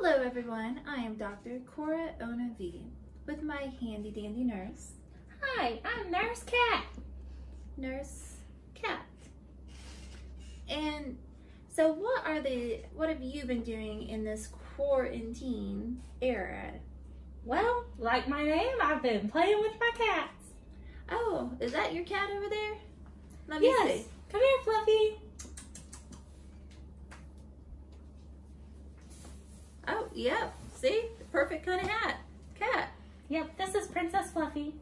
Hello everyone, I am Dr. Cora Ona V with my handy dandy nurse, Hi, I'm Nurse Cat. Nurse Cat. And so what are the what have you been doing in this quarantine era? Well, like my name, I've been playing with my cats. Oh, is that your cat over there? Let me Yes. see. Come here, Fluffy. Oh, yep. See? The perfect kind of hat. Cat. Yep, this is Princess Fluffy.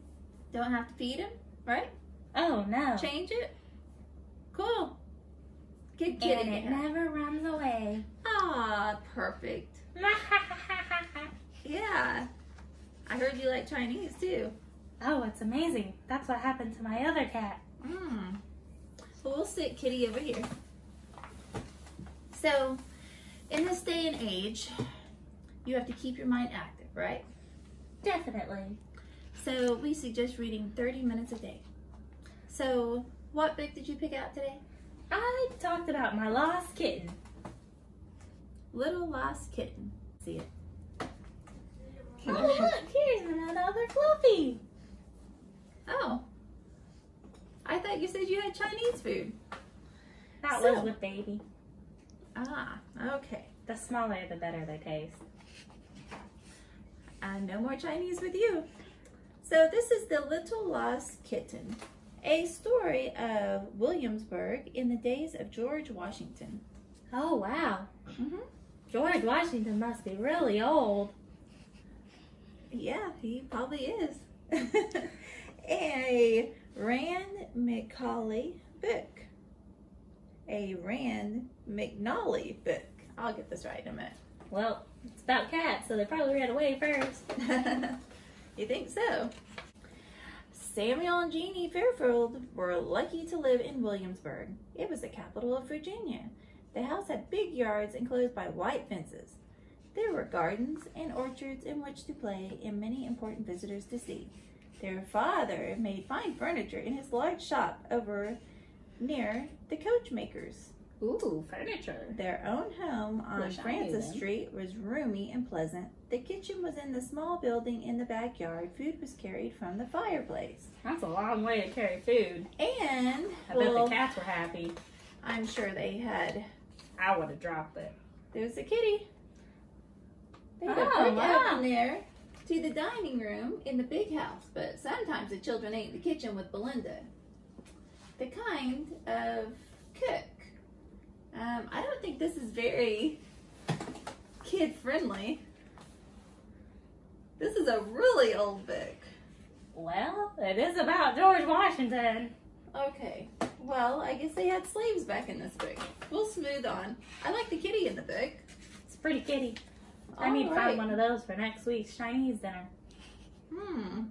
Don't have to feed him, right? Oh no. Change it. Cool. Good and kitty. it never runs away. Ah, perfect. Yeah. I heard you like Chinese too. oh, it's amazing. That's what happened to my other cat. Mm. Well, we'll sit Kitty over here. So, in this day and age, you have to keep your mind active, right? Definitely. So, we suggest reading 30 minutes a day. So, what book did you pick out today? I talked about my lost kitten. Little Lost Kitten. See it? Oh, look, here's another Fluffy. Oh. I thought you said you had Chinese food. That So- was with baby. Ah, okay. The smaller, the better they taste. Uh, no more Chinese with you. So this is The Little Lost Kitten, a story of Williamsburg in the days of George Washington. Oh, wow. Mhm. George Washington must be really old. Yeah, he probably is. a Rand McCauley book. A Rand McNally book. I'll get this right in a minute. Well, about cats, so they probably ran away first. you think so? Samuel and Jeannie Fairfield were lucky to live in Williamsburg. It was the capital of Virginia. The house had big yards enclosed by white fences. There were gardens and orchards in which to play and many important visitors to see. Their father made fine furniture in his large shop over near the coachmakers. Ooh, furniture. Their own home on Wish Francis. Street was roomy and pleasant. The kitchen was in the small building in the backyard. Food was carried from the fireplace. That's a long way to carry food. And, I well, bet the cats were happy. I'm sure they had. I would have dropped it. There's a kitty. They a Oh, out in there to the dining room in the big house, but sometimes the children ate in the kitchen with Belinda. The kind of cook. Um, I don't think this is very kid friendly. This is a really old book. Well, it is about George Washington. Okay. Well, I guess they had slaves back in this book. We'll smooth on. I like the kitty in the book. It's a pretty kitty. I All need to right. find one of those for next week's Chinese dinner. Hmm.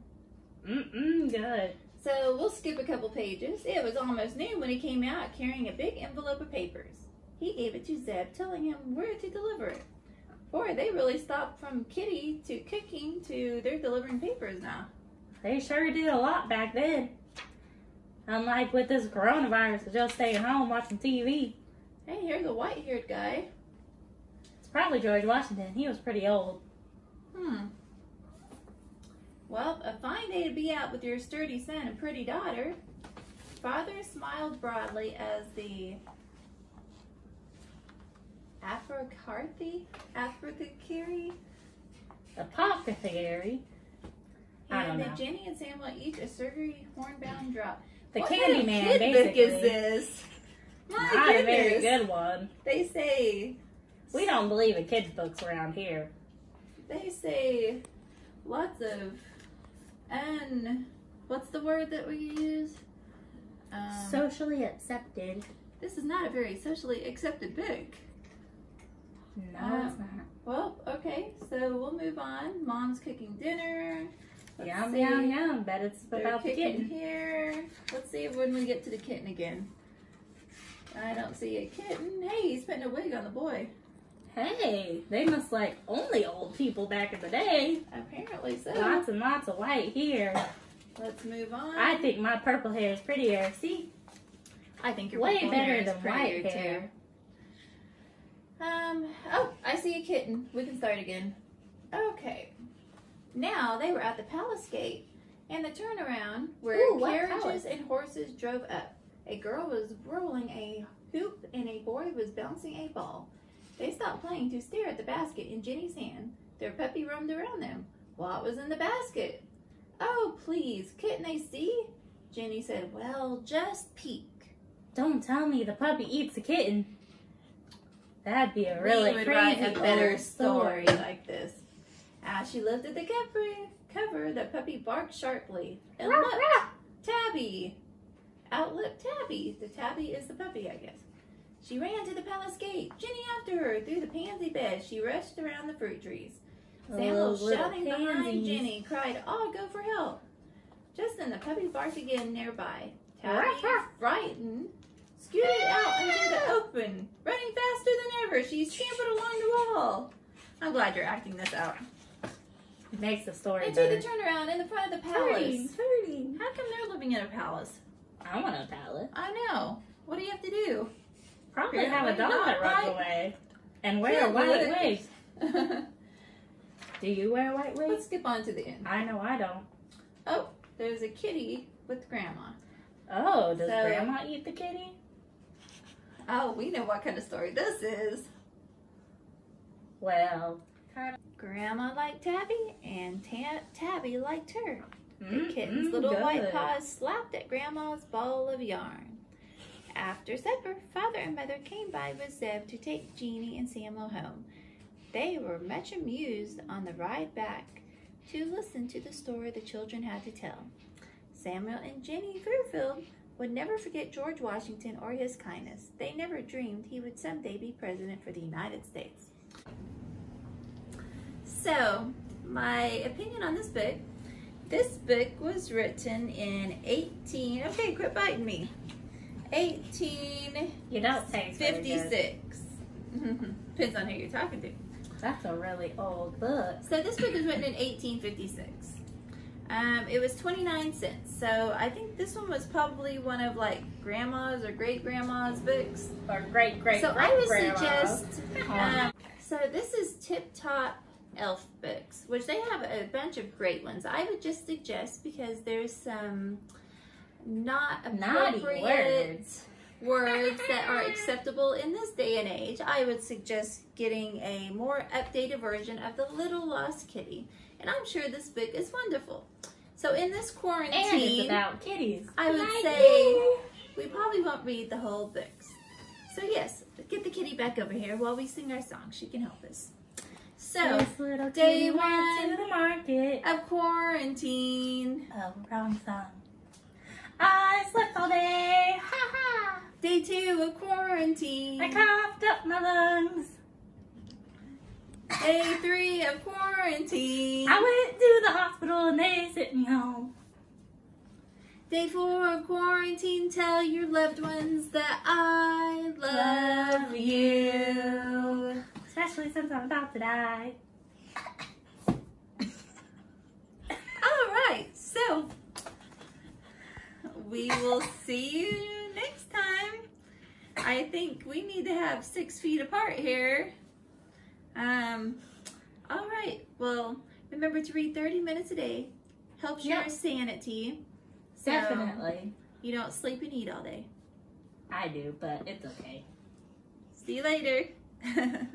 Mm-mm, good. So we'll skip a couple pages. It was almost noon when he came out carrying a big envelope of papers. He gave it to Zeb, telling him where to deliver it. Boy, they really stopped from kitty to cooking to they're delivering papers now. They sure did a lot back then. Unlike with this coronavirus, just staying home watching TV. Hey, here's a white-haired guy. It's probably George Washington. He was pretty old. Hmm. Well, a fine day to be out with your sturdy son and pretty daughter. Father smiled broadly as the Apothecary, Apothecary, Apothecary. I don't and know. the Jenny and Sam will eat a surgery horehound drop. The what Candy kind of Man, kid basically. book is this? My Not a very good one. They say We don't believe in kids' books around here. they say lots of and what's the word that we use? Um, Socially accepted. This is not a very socially accepted book. No, Um, it's not. Well, okay, so we'll move on. Mom's cooking dinner. Let's Yum, see. yum, yum. Bet it's They're about the kitten. here. Let's see when we get to the kitten again. I don't see a kitten. Hey, he's putting a wig on the boy. Hey, they must like only old people back in the day. Apparently so. Lots and lots of white here. Let's move on. I think my purple hair is prettier. See? I think your Way better hair is than white hair. Um, oh, I see a kitten. We can start again. Okay. Now they were at the palace gate and the turnaround where Ooh, carriages and horses drove up. A girl was rolling a hoop and a boy was bouncing a ball. They stopped playing to stare at the basket in Jenny's hand. Their puppy roamed around them. What was in the basket? Oh, please, couldn't they see? Jenny said, Well, just peek. Don't tell me the puppy eats the kitten. That'd be a really we would crazy write a better old story like this. As she lifted the cover, cover, the puppy barked sharply. And look, Tabby! Out leapt Tabby. The Tabby is the puppy, I guess. She ran to the palace gate. Jenny after her. Through the pansy bed, she rushed around the fruit trees. Samuel, Oh, shouting behind. Jenny, cried, Oh, go for help. Just then, the puppy barked again nearby. Tabby, frightened, scooted out open, running faster than ever. She scampered along the wall. I'm glad you're acting this out. It makes the story Into better. the turnaround in the front of the palace. hurting. How come they're living in a palace? I want a pallet. I know. What do you have to do? Probably have a Apparently dog that runs right? away. And wear Yeah, a white what? wig. Do you wear a white wig? Let's skip on to the end. I know I don't. Oh, there's a kitty with grandma. Oh, does So- grandma eat the kitty? Oh, we know what kind of story this is. Well, Grandma liked Tabby, and Ta- Tabby liked her. The mm, kitten's mm, little white paws slapped at Grandma's ball of yarn. After supper, Father and Mother came by with Zeb to take Jeanie and Samuel home. They were much amused on the ride back to listen to the story the children had to tell. Samuel and Jenny Fairfield would never forget George Washington or his kindness. They never dreamed he would someday be president for the United States. So, my opinion on this book this book was written in 18. Okay, quit biting me. 18. You don't very good. Depends on who you're talking to. That's a really old book. So this book was written in 1856. Um, it was 29 cents. So I think this one was probably one of like grandma's or great grandma's books. Or great great so I would grandma. suggest. Um, so this is Tip Top Elf books, which they have a bunch of great ones. I would just suggest because there's some not Naughty appropriate words. that are acceptable in this day and age. I would suggest getting a more updated version of The Little Lost Kitty. And I'm sure this book is wonderful. So in this And it's about kitties. I would Like say you. we probably won't read the whole books. So yes, get the kitty back over here while we sing our song. She can help us. So, day one. to the market. of quarantine, Oh, wrong song. I slept all day. Ha ha. Day two of quarantine, I coughed up my lungs. day three of quarantine, I went to the hospital and they sent me home. day four of quarantine. Tell your loved ones that I love you. Especially since I'm about to die. All right, so we will see you next time. I think we need to have six feet apart here. Um, all right, well, remember to read 30 minutes a day. Helps your sanity. So Definitely. You don't sleep and eat all day. I do, but it's okay. See you later.